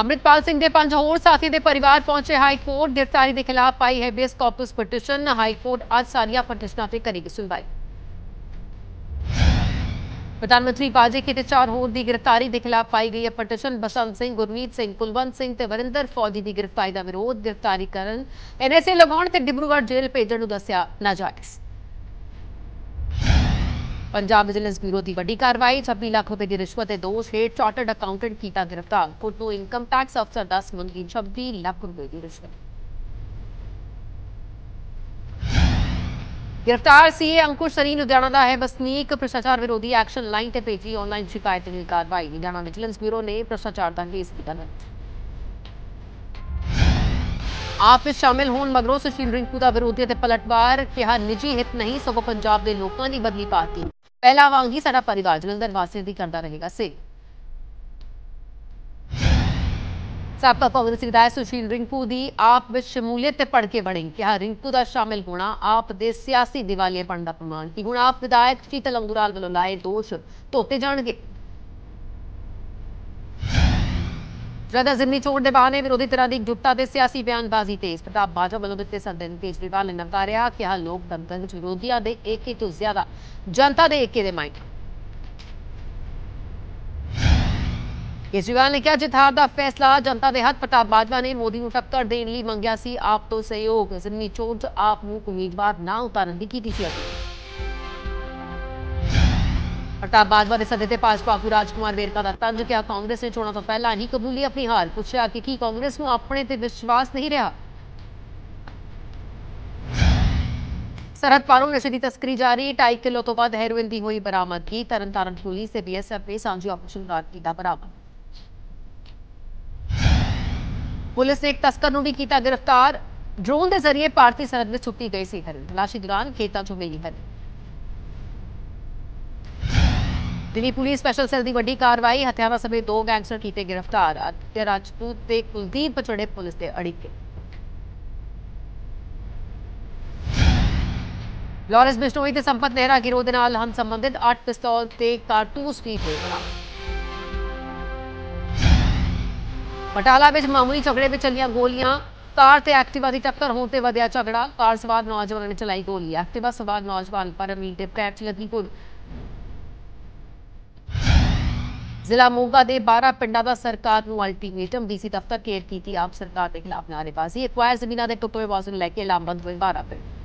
ਅੰਮ੍ਰਿਤਪਾਲ ਸਿੰਘ ਦੇ ਪੰਜ ਹੋਰ ਸਾਥੀ ਦੇ ਪਰਿਵਾਰ ਪਹੁੰਚੇ ਹਾਈ ਕੋਰਟ ਗ੍ਰਿਫਤਾਰੀ ਦੇ ਖਿਲਾਫ ਪਾਈ ਹੈ ਕਾਰਪਸ ਪਟੀਸ਼ਨ। ਹਾਈ ਕੋਰਟ ਅੱਜ ਸਾਰੀਆਂ ਪਟੀਸ਼ਨਾਂ ਤੇ ਕਰੇਗੀ ਸੁਣਵਾਈ। ਪ੍ਰਧਾਨ ਮੰਤਰੀ ਬਾਜੇ ਤੇ ਚਾਰ ਹੋਰ ਦੀ ਗ੍ਰਿਫਤਾਰੀ ਦੇ ਖਿਲਾਫ ਪਾਈ ਗਈ ਹੈ ਪਟੀਸ਼ਨ। ਬਸੰਤ ਸਿੰਘ, ਗੁਰਮੀਤ ਸਿੰਘ, ਕੁਲਵੰਤ ਸਿੰਘ ਤੇ ਵਰਿੰਦਰ ਫੌਜੀ ਦੀ ਗ੍ਰਿਫਤਾਰੀ ਦਾ ਵਿਰੋਧ। ਗ੍ਰਿਫਤਾਰੀ ਕਰਨ ਐਨਐਸਏ ਲਗਾਉਣ ਤੇ ਡਿਬਰੂਗੜ੍ਹ ਜੇਲ੍ਹ ਭੇਜਣ ਨੂੰ ਦੱਸਿਆ ਨਾਜਾਇਜ਼। ਪੰਜਾਬ ਵਿਜੀਲੈਂਸ ਬਿਊਰੋ ਦੀ ਵੱਡੀ ਕਾਰਵਾਈ 26 ਲੱਖ ਰੁਪਏ ਦੀ ਰਿਸ਼ਵਤ ਦੇ ਦੋਸ਼ ਹੇਠ ਚਾਰਟਰਡ ਅਕਾਊਂਟੈਂਟ ਕੀਤਾ ਗ੍ਰਿਫਤਾਰ। ਕੋਰਟ ਨੂੰ ਇਨਕਮ ਟੈਕਸ ਅਫਸਰ 10 ਮੰਗੀ 26 ਲੱਖ ਰੁਪਏ ਦੀ ਰਿਸ਼ਵਤ। ਗ੍ਰਿਫਤਾਰ ਸੀਏ ਅੰਕੁਸ਼ ਸਰੀ ਲੁਧਿਆਣਾ ਦਾ ਹੈ। ਵਸਨੀਕ ਭ੍ਰਿਸ਼ਟਾਚਾਰ ਵਿਰੋਧੀ ਐਕਸ਼ਨ ਲਾਈਨ ਤੇ ਭੇਜੀ ਆਨਲਾਈਨ ਸ਼ਿਕਾਇਤ ਦੀ ਕਾਰਵਾਈ। ਲੁਧਿਆਣਾ ਵਿਜੀਲੈਂਸ ਬਿਊਰੋ ਨੇ ਭ੍ਰਿਸ਼ਟਾਚਾਰ ਦਾ ਕੇਸ ਕੀਤਾ ਹੈ ਆਪ ਵਿੱਚ ਸ਼ਾਮਿਲ ਹੋਣ ਮਗਰੋਂ ਸੁਸ਼ੀਲ ਰਿੰਕੂ ਦਾ ਵਿਰੋਧੀ ਅਤੇ ਪਲਟਵਾਰ ਕਿਹਾ, ਨਿੱਜੀ ਹਿੱਤ ਨਹੀਂ, ਸਗੋਂ ਪੰਜਾਬ ਦੇ ਲੋਕਾਂ ਦੀ ਬਦਲੀ ਪਾਰਟੀ। ਪਹਿਲਾਂ ਵਾਂਗ ਹੀ ਸਾਡਾ ਪਰਿਵਾਰ ਜਲੰਧਰ ਵਾਸੀਆਂ ਦੀ ਕਰਦਾ ਰਹੇਗਾ, ਸੇ। ਸਾਬਕਾ ਕਾਂਗਰਸੀ ਵਿਧਾਇਕ ਸੁਸ਼ੀਲ ਰਿੰਕੂ ਦੀ ਆਪ ਵਿੱਚ ਸ਼ਮੂਲੀਅਤ ਤੇ ਪੜ ਕੇ ਬਣੀ ਕਿਹਾ ਰਿੰਕੂ ਦਾ ਸ਼ਾਮਿਲ ਹੋਣਾ ਆਪ ਦੇ ਸਿਆਸੀ ਦਿਵਾਲੀਏਪਣ ਦਾ ਪ੍ਰਮਾਣ ਕਿ ਹੁਣ ਆਪ ਵਿਧਾਇਕ ਸ਼ੀਤਲ ਅੰਗੂਰਾਲ ਵੱਲੋਂ ਲਾਏ ਦੋਸ਼ ਧੋਤੇ ਜਾਣਗੇ। ਜਦਾ ਜ਼ਿਮਨੀ ਚੋਣ ਦੇ ਬਹਾਨੇ ਵਿਰੋਧੀ ਧਿਰਾਂ ਦੀ ਜੁੱਟਾ ਦੇ ਸਿਆਸੀ ਬਿਆਨਬਾਜ਼ੀ ਤੇਜ਼। ਪ੍ਰਤਾਪ ਬਾਜਵਾ ਵੱਲੋਂ ਦਿੱਤੇ ਸੱਦੇ ਕੇਜਰੀਵਾਲ ਨੇ ਨਕਾਰਿਆ ਕਿਹਾ ਲੋਕਤੰਤਰ ਵਿੱਚ ਵਿਰੋਧੀਆਂ ਦੇ ਏਕੇ ਤੋਂ ਜ਼ਿਆਦਾ, ਜਨਤਾ ਦੇ ਏਕੇ ਦੇ ਮਾਇਨੇ ਕੇਜਰੀਵਾਲ ਨੇ ਕਿਹਾ ਜਿੱਤ ਦਾ ਫੈਸਲਾ, ਜਨਤਾ ਦੇ ਹੱਥ, ਪ੍ਰਤਾਪ ਬਾਜਵਾ ਨੇ ਮੋਦੀ ਨੂੰ ਟੱਕਰ ਦੇਣ ਲਈ ਮੰਗਿਆ ਸੀ ਆਪ ਤੋਂ ਸਹਿਯੋਗ। ਜ਼ਿਮਨੀ ਚੋਣ ਆਪ ਨੂੰ ਉਮੀਦਵਾਰ ਨਾ ਉਤਾਰਨ ਦੀ ਕੀਤੀ ਸੀ ਪ੍ਰਤਾਪ ਬਾਜਵਾ ਦੇ ਸੱਦੇ ਤੇ ਭਾਜਪਾ ਆਗੂ ਰਾਜਕੁਮਾਰ ਵੇਰਕਾ ਦਾ ਤੰਜ ਕਿਹਾ ਕਾਂਗਰਸ ਨੇ ਚੋਣਾਂ ਤੋਂ ਪਹਿਲਾਂ ਹੀ ਕਬੂਲੀ ਆਪਣੀ ਹਾਰ ਪੁੱਛਿਆ ਕਿ ਕੀ ਕਾਂਗਰਸ ਨੂੰ ਆਪਣੇ ਤੇ ਵਿਸ਼ਵਾਸ ਨਹੀਂ ਰਿਹਾ। ਸਰਹੱਦ ਪਾਰੋਂ ਨਸ਼ੇ ਦੀ ਤਸਕਰੀ ਜਾਰੀ 2.5 ਕਿਲੋ ਤੋਂ ਵੱਧ ਹੈਰੋਇਨ ਦੀ ਹੋਈ ਬਰਾਮਦਗੀ, ਤਰਨਤਾਰਨ ਪੁਲਿਸ ਤੇ ਬੀਐਸਐਫ ਨੇ ਸਾਂਝੀ ਆਪਰੇਸ਼ਨ ਰਾਤ ਕੀਤਾ ਬਰਾਮਦ। ਪੁਲਿਸ ਨੇ ਇੱਕ ਤਸਕਰ ਨੂੰ ਵੀ ਕੀਤਾ ਗ੍ਰਿਫਤਾਰ। ਡਰੋਨ ਦੇ ਜ਼ਰੀਏ ਭਾਰਤੀ ਸਰਹੱਦ ਵਿੱਚ ਛੁੱਟੀ ਗਈ ਸੀ ਹੈਰੋਇਨ। ਤਲਾਸ਼ੀ ਦੌਰਾਨ ਖੇਤਾਂ ਚੋਂ ਮਿਲੀ ਹੈ ਦਿੱਲੀ ਪੁਲਿਸ ਸਪੈਸ਼ਲ ਸੈੱਲ ਦੀ ਵੱਡੀ ਕਾਰਵਾਈ ਹਥਿਆਰਾਂ ਸਮੇਤ ਦੋ ਗੈਂਗਸਟਰ ਕੀਤੇ ਗ੍ਰਿਫਤਾਰ ਅਤਿਆ ਰਾਜਪੂਤ ਤੇ ਕੁਲਦੀਪ ਚੜੇ ਪੁਲਿਸ ਦੇ ਅੜਿੱਕੇ। ਲਾਰੈਂਸ ਬਿਸ਼ਨੋਈ ਤੇ ਸੰਪਤ ਨਹਿਰਾ ਗਿਰੋਹ ਦੇ ਨਾਲ ਹਨ ਸੰਬੰਧਿਤ 8 ਪਿਸਤੌਲ ਤੇ ਕਾਰਤੂਸ ਵੀ ਹੋਏ ਬਰਾਮਦ। ਬਟਾਲਾ ਵਿੱਚ ਮਾਮੂਲੀ ਝਗੜੇ ਵਿੱਚ ਚੱਲੀਆਂ ਗੋਲੀਆਂ, ਕਾਰ ਤੇ ਐਕਟਿਵਾ ਦੀ ਟੱਕਰ ਹੋਣ ਤੇ ਵਧਿਆ ਝਗੜਾ। ਕਾਰ ਸਵਾਰ ਨੌਜਵਾਨ ਨੇ ਚਲਾਈ ਗੋਲੀ। ਐਕਟਿਵਾ ਸਵਾਰ ਨੌਜਵਾਨ ਪਰ ਅਮੀਰ ਦੇ ਪੈਰ 'ਚ ਲੱਗੀ ਗੋਲੀ। ਜ਼ਿਲ੍ਹਾ ਮੋਗਾ ਦੇ 12 ਪਿੰਡਾਂ ਦਾ ਸਰਕਾਰ ਨੂੰ ਅਲਟੀਮੇਟਮ ਡੀਸੀ ਦਫ਼ਤਰ ਕੇਰ ਕੀਤੀ ਆਪ ਸਰਕਾਰ ਦੇ ਖਿਲਾਫ ਨਾਅਰੇਬਾਜ਼ੀ। ਐਕਵਾਇਰ ਜ਼ਮੀਨਾਂ ਦੇ ਟੁੱਟੇ ਵਾਜ਼ਨ ਲੈ ਕੇ ਲਾਮਬੰਦ ਹੋਏ 12 ਪਿੰਡ।